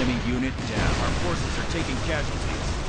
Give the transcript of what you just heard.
Enemy unit down. Our forces are taking casualties.